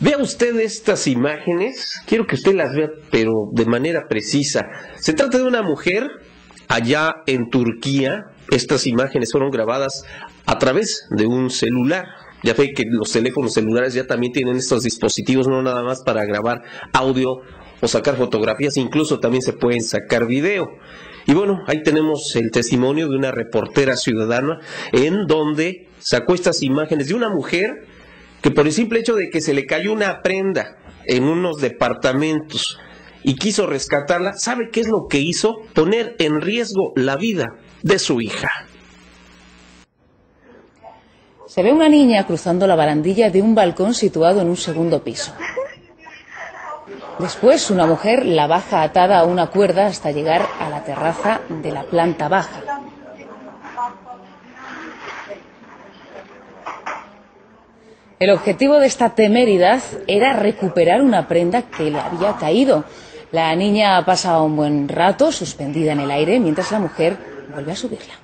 Vea usted estas imágenes, quiero que usted las vea, pero de manera precisa. Se trata de una mujer allá en Turquía. Estas imágenes fueron grabadas a través de un celular. Ya ve que los teléfonos celulares ya también tienen estos dispositivos, no nada más para grabar audio o sacar fotografías, incluso también se pueden sacar video. Y bueno, ahí tenemos el testimonio de una reportera ciudadana en donde sacó estas imágenes de una mujer que por el simple hecho de que se le cayó una prenda en unos departamentos y quiso rescatarla, ¿sabe qué es lo que hizo? Poner en riesgo la vida de su hija. Se ve una niña cruzando la barandilla de un balcón situado en un segundo piso. Después, una mujer la baja atada a una cuerda hasta llegar a la terraza de la planta baja. El objetivo de esta temeridad era recuperar una prenda que le había caído. La niña ha pasado un buen rato suspendida en el aire mientras la mujer vuelve a subirla.